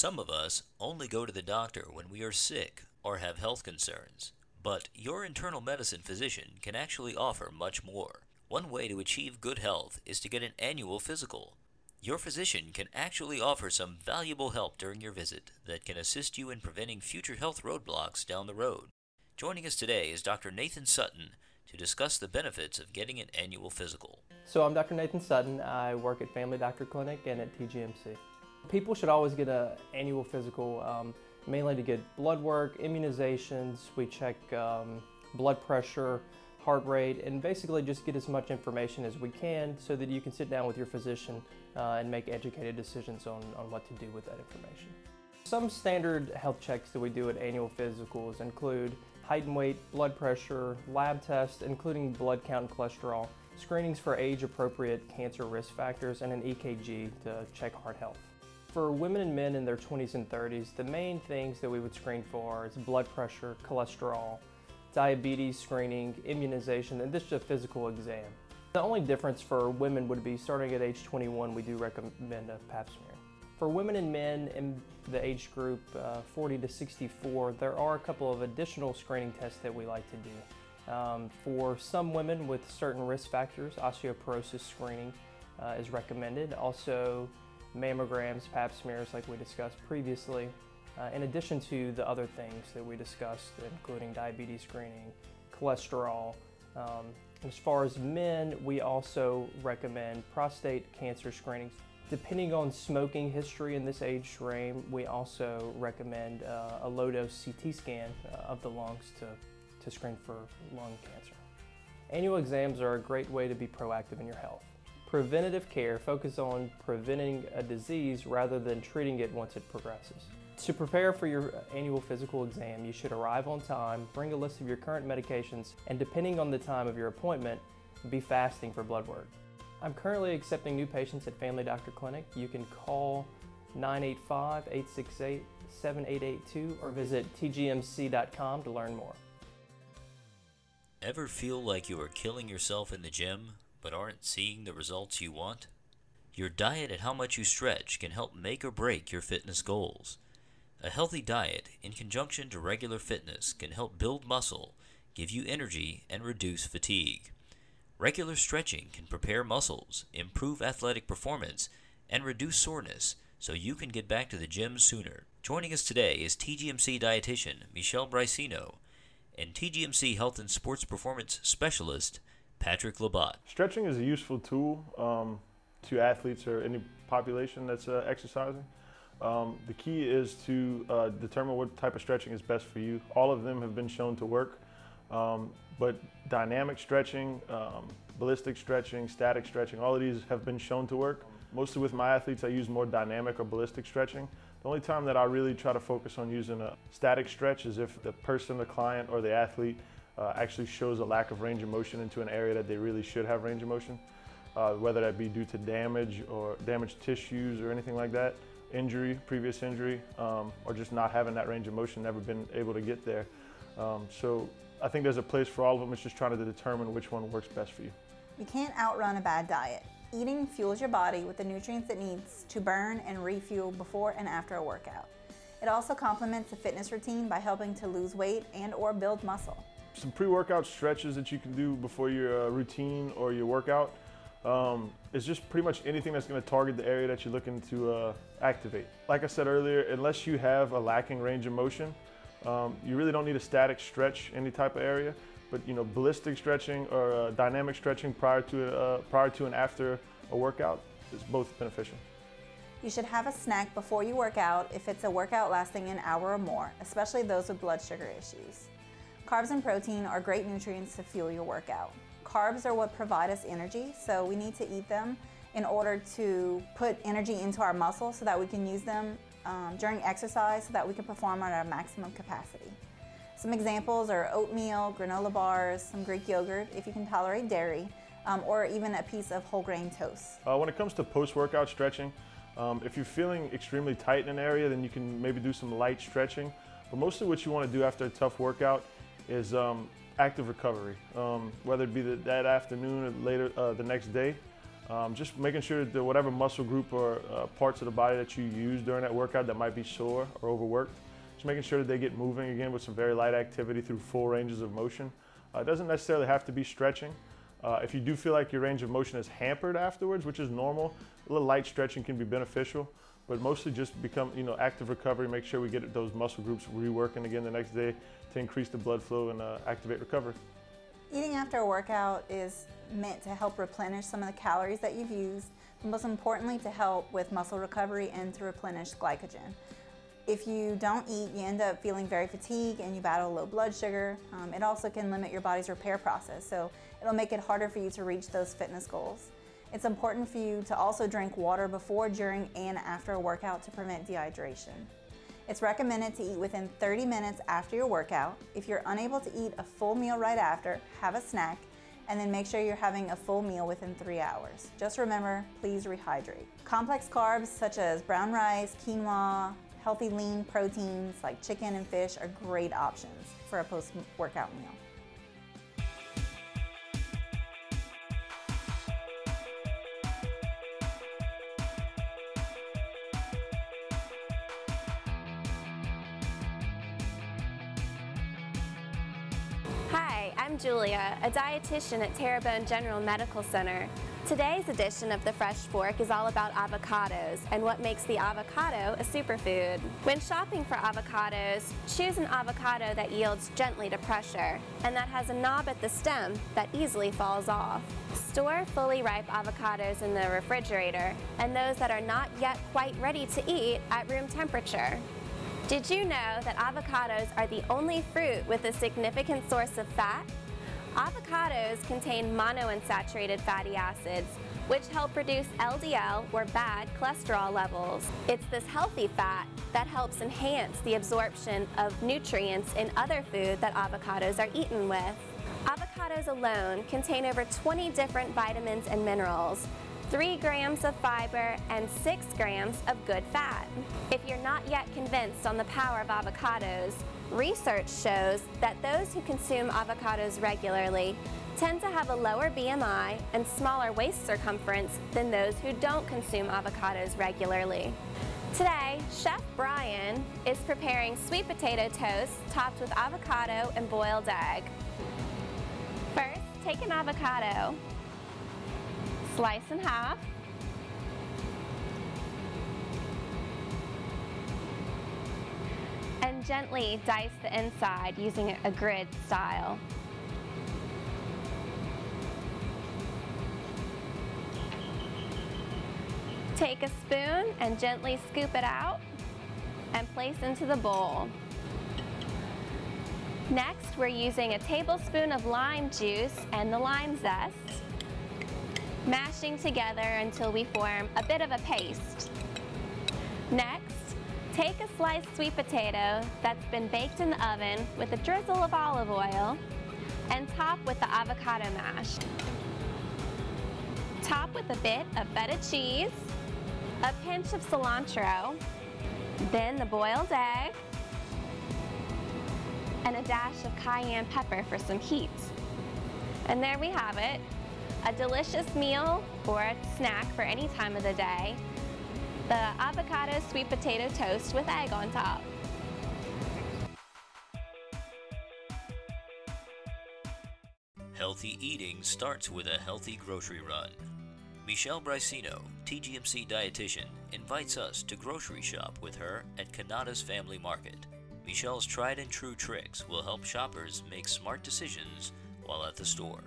Some of us only go to the doctor when we are sick or have health concerns, but your internal medicine physician can actually offer much more. One way to achieve good health is to get an annual physical. Your physician can actually offer some valuable help during your visit that can assist you in preventing future health roadblocks down the road. Joining us today is Dr. Nathan Sutton to discuss the benefits of getting an annual physical. So I'm Dr. Nathan Sutton. I work at Family Doctor Clinic and at TGMC. People should always get an annual physical, um, mainly to get blood work, immunizations. We check um, blood pressure, heart rate, and basically just get as much information as we can so that you can sit down with your physician uh, and make educated decisions on, on what to do with that information. Some standard health checks that we do at annual physicals include height and weight, blood pressure, lab tests, including blood count and cholesterol, screenings for age-appropriate cancer risk factors, and an EKG to check heart health. For women and men in their 20s and 30s, the main things that we would screen for is blood pressure, cholesterol, diabetes screening, immunization, and this is a physical exam. The only difference for women would be starting at age 21, we do recommend a pap smear. For women and men in the age group uh, 40 to 64, there are a couple of additional screening tests that we like to do. Um, for some women with certain risk factors, osteoporosis screening uh, is recommended. Also, mammograms, pap smears like we discussed previously, uh, in addition to the other things that we discussed, including diabetes screening, cholesterol. Um, as far as men, we also recommend prostate cancer screenings. Depending on smoking history in this age frame, we also recommend uh, a low-dose CT scan uh, of the lungs to, to screen for lung cancer. Annual exams are a great way to be proactive in your health. Preventative care focuses on preventing a disease rather than treating it once it progresses. To prepare for your annual physical exam, you should arrive on time, bring a list of your current medications, and depending on the time of your appointment, be fasting for blood work. I'm currently accepting new patients at Family Doctor Clinic. You can call 985-868-7882 or visit tgmc.com to learn more. Ever feel like you are killing yourself in the gym? But aren't seeing the results you want? Your diet and how much you stretch can help make or break your fitness goals. A healthy diet, in conjunction to regular fitness, can help build muscle, give you energy, and reduce fatigue. Regular stretching can prepare muscles, improve athletic performance, and reduce soreness so you can get back to the gym sooner. Joining us today is TGMC dietitian Michelle Briceno and TGMC Health and Sports Performance Specialist Patrick Labat. Stretching is a useful tool um, to athletes or any population that's uh, exercising. Um, the key is to uh, determine what type of stretching is best for you. All of them have been shown to work, um, but dynamic stretching, um, ballistic stretching, static stretching, all of these have been shown to work. Mostly with my athletes, I use more dynamic or ballistic stretching. The only time that I really try to focus on using a static stretch is if the person, the client, or the athlete uh, actually shows a lack of range of motion into an area that they really should have range of motion, uh, whether that be due to damage or damaged tissues or anything like that, injury, previous injury, um, or just not having that range of motion, never been able to get there. Um, so I think there's a place for all of them. It's just trying to determine which one works best for you. You can't outrun a bad diet. Eating fuels your body with the nutrients it needs to burn and refuel before and after a workout. It also complements a fitness routine by helping to lose weight and or build muscle some pre-workout stretches that you can do before your uh, routine or your workout. Um, it's just pretty much anything that's going to target the area that you're looking to uh, activate. Like I said earlier, unless you have a lacking range of motion, um, you really don't need a static stretch any type of area. But you know, ballistic stretching or uh, dynamic stretching prior to uh, prior to and after a workout is both beneficial. You should have a snack before you work out if it's a workout lasting an hour or more, especially those with blood sugar issues. Carbs and protein are great nutrients to fuel your workout. Carbs are what provide us energy, so we need to eat them in order to put energy into our muscles so that we can use them um, during exercise so that we can perform at our maximum capacity. Some examples are oatmeal, granola bars, some Greek yogurt if you can tolerate dairy, um, or even a piece of whole grain toast. Uh, when it comes to post-workout stretching, um, if you're feeling extremely tight in an area, then you can maybe do some light stretching. But mostly what you want to do after a tough workout is um, active recovery, um, whether it be the, that afternoon or later uh, the next day. Um, just making sure that whatever muscle group or uh, parts of the body that you use during that workout that might be sore or overworked, just making sure that they get moving again with some very light activity through full ranges of motion. Uh, it doesn't necessarily have to be stretching. Uh, if you do feel like your range of motion is hampered afterwards, which is normal, a little light stretching can be beneficial. But mostly just become, you know, active recovery. Make sure we get those muscle groups reworking again the next day to increase the blood flow and uh, activate recovery. Eating after a workout is meant to help replenish some of the calories that you've used, but most importantly to help with muscle recovery and to replenish glycogen. If you don't eat, you end up feeling very fatigued and you battle low blood sugar. Um, it also can limit your body's repair process, so it'll make it harder for you to reach those fitness goals. It's important for you to also drink water before, during, and after a workout to prevent dehydration. It's recommended to eat within 30 minutes after your workout. If you're unable to eat a full meal right after, have a snack, and then make sure you're having a full meal within three hours. Just remember, please rehydrate. Complex carbs such as brown rice, quinoa, healthy lean proteins like chicken and fish are great options for a post-workout meal. Hi, I'm Julia, a dietitian at Terrebonne General Medical Center. Today's edition of The Fresh Fork is all about avocados and what makes the avocado a superfood. When shopping for avocados, choose an avocado that yields gently to pressure and that has a knob at the stem that easily falls off. Store fully ripe avocados in the refrigerator and those that are not yet quite ready to eat at room temperature. Did you know that avocados are the only fruit with a significant source of fat? Avocados contain monounsaturated fatty acids, which help reduce LDL or bad cholesterol levels. It's this healthy fat that helps enhance the absorption of nutrients in other food that avocados are eaten with. Avocados alone contain over 20 different vitamins and minerals, 3 grams of fiber, and 6 grams of good fat. If you're not yet convinced on the power of avocados, research shows that those who consume avocados regularly tend to have a lower BMI and smaller waist circumference than those who don't consume avocados regularly. Today, Chef Brian is preparing sweet potato toast topped with avocado and boiled egg. First, take an avocado, slice in half. And gently dice the inside using a grid style. Take a spoon and gently scoop it out and place into the bowl. Next, we're using a tablespoon of lime juice and the lime zest mashing together until we form a bit of a paste. Next, take a sliced sweet potato that's been baked in the oven with a drizzle of olive oil and top with the avocado mash. Top with a bit of feta cheese, a pinch of cilantro, then the boiled egg, and a dash of cayenne pepper for some heat. And there we have it, a delicious meal or a snack for any time of the day, the avocado sweet potato toast with egg on top. Healthy eating starts with a healthy grocery run. Michelle Briceno, TGMC dietitian, invites us to grocery shop with her at Cannata's Family Market. Michelle's tried and true tricks will help shoppers make smart decisions while at the store.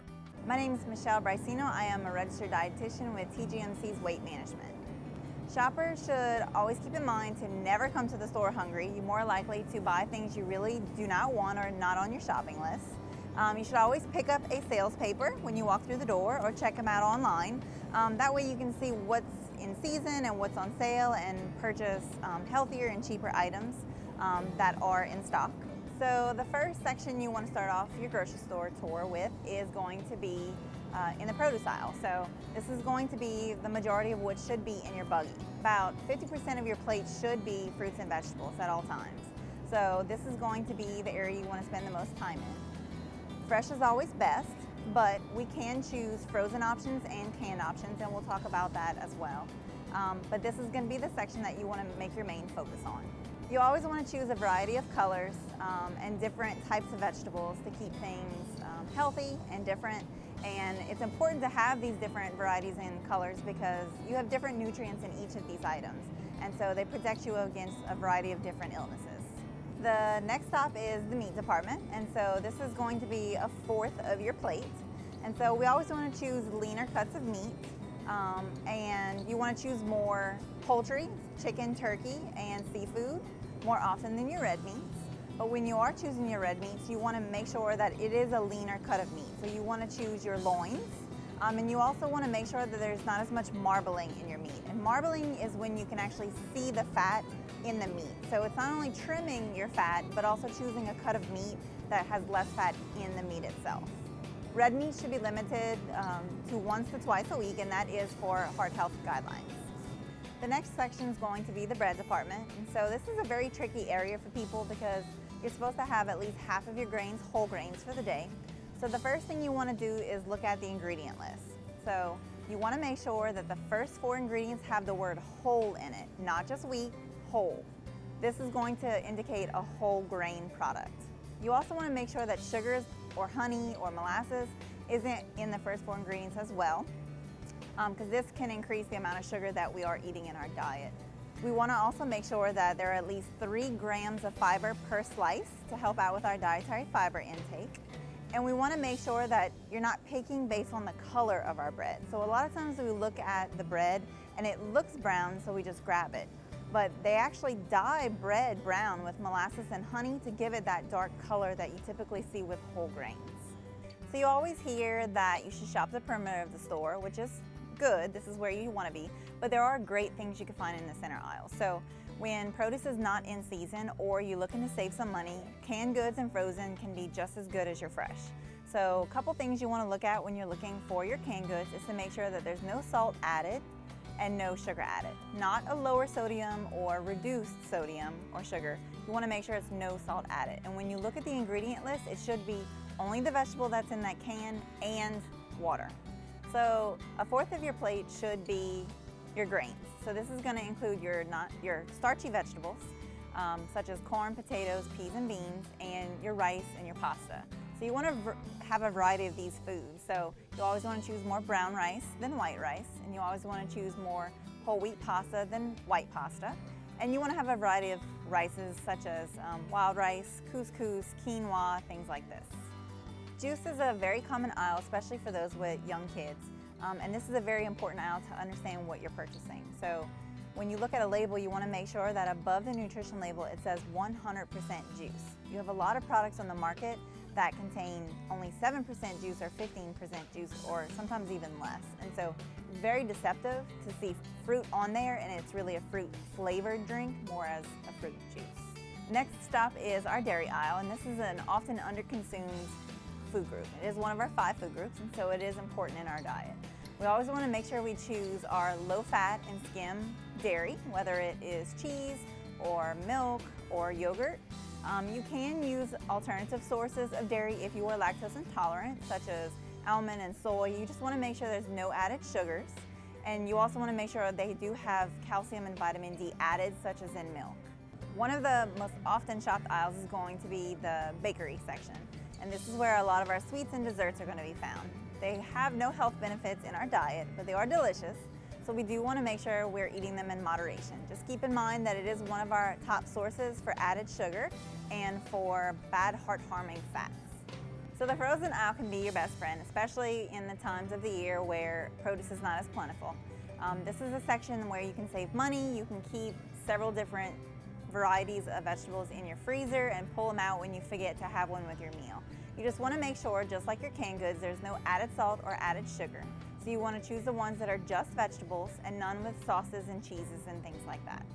My name is Michelle Briceno. I am a registered dietitian with TGMC's Weight Management. Shoppers should always keep in mind to never come to the store hungry. You're more likely to buy things you really do not want or not on your shopping list. Um, you should always pick up a sales paper when you walk through the door or check them out online. Um, that way you can see what's in season and what's on sale and purchase um, healthier and cheaper items um, that are in stock. So the first section you want to start off your grocery store tour with is going to be uh, in the produce aisle. So this is going to be the majority of what should be in your buggy. About 50% of your plate should be fruits and vegetables at all times. So this is going to be the area you want to spend the most time in. Fresh is always best. but we can choose frozen options and canned options, and we'll talk about that as well. Um, but this is going to be the section that you want to make your main focus on. You always want to choose a variety of colors um, and different types of vegetables to keep things um, healthy and different. And it's important to have these different varieties and colors because you have different nutrients in each of these items. And so they protect you against a variety of different illnesses. The next stop is the meat department. And so this is going to be a fourth of your plate. And so we always want to choose leaner cuts of meat. Um, and you want to choose more poultry, chicken, turkey, and seafood more often than your red meats. But when you are choosing your red meats, you want to make sure that it is a leaner cut of meat. So you want to choose your loins. Um, and you also want to make sure that there's not as much marbling in your meat. And marbling is when you can actually see the fat in the meat. So it's not only trimming your fat, but also choosing a cut of meat that has less fat in the meat itself. Red meat should be limited um, to once to twice a week, and that is for heart health guidelines. The next section is going to be the bread department. And so this is a very tricky area for people because you're supposed to have at least half of your grains whole grains for the day. So the first thing you want to do is look at the ingredient list. So you want to make sure that the first four ingredients have the word whole in it, not just wheat, whole. This is going to indicate a whole grain product. You also want to make sure that sugars or honey or molasses isn't in the first four ingredients as well because um, this can increase the amount of sugar that we are eating in our diet. We want to also make sure that there are at least three grams of fiber per slice to help out with our dietary fiber intake. And we want to make sure that you're not picking based on the color of our bread. So a lot of times we look at the bread and it looks brown, so we just grab it. But they actually dye bread brown with molasses and honey to give it that dark color that you typically see with whole grains. So you always hear that you should shop the perimeter of the store, which is good, this is where you want to be, but there are great things you can find in the center aisle. So when produce is not in season or you're looking to save some money, canned goods and frozen can be just as good as your fresh. So a couple things you want to look at when you're looking for your canned goods is to make sure that there's no salt added and no sugar added. Not a lower sodium or reduced sodium or sugar. You want to make sure it's no salt added. And when you look at the ingredient list, it should be only the vegetable that's in that can and water. So a fourth of your plate should be your grains. So this is going to include your not your starchy vegetables, um, such as corn, potatoes, peas and beans, and your rice and your pasta. So you want to have a variety of these foods. So you always want to choose more brown rice than white rice, and you always want to choose more whole wheat pasta than white pasta. And you want to have a variety of rices such as um, wild rice, couscous, quinoa, things like this. Juice is a very common aisle, especially for those with young kids. Um, and this is a very important aisle to understand what you're purchasing. So when you look at a label, you want to make sure that above the nutrition label it says 100% juice. You have a lot of products on the market that contain only 7% juice or 15% juice or sometimes even less. And so it's very deceptive to see fruit on there and it's really a fruit flavored drink more as a fruit juice. Next stop is our dairy aisle and this is an often underconsumed food group. It is one of our five food groups, and so it is important in our diet. We always want to make sure we choose our low fat and skim dairy, whether it is cheese or milk or yogurt. Um, you can use alternative sources of dairy if you are lactose intolerant, such as almond and soy. You just want to make sure there's no added sugars. And you also want to make sure they do have calcium and vitamin D added, such as in milk. One of the most often shopped aisles is going to be the bakery section and this is where a lot of our sweets and desserts are going to be found. They have no health benefits in our diet, but they are delicious, so we do want to make sure we're eating them in moderation. Just keep in mind that it is one of our top sources for added sugar and for bad heart-harming fats. So the frozen aisle can be your best friend, especially in the times of the year where produce is not as plentiful. Um, this is a section where you can save money, you can keep several different varieties of vegetables in your freezer and pull them out when you forget to have one with your meal. You just want to make sure, just like your canned goods, there's no added salt or added sugar. So you want to choose the ones that are just vegetables and none with sauces and cheeses and things like that.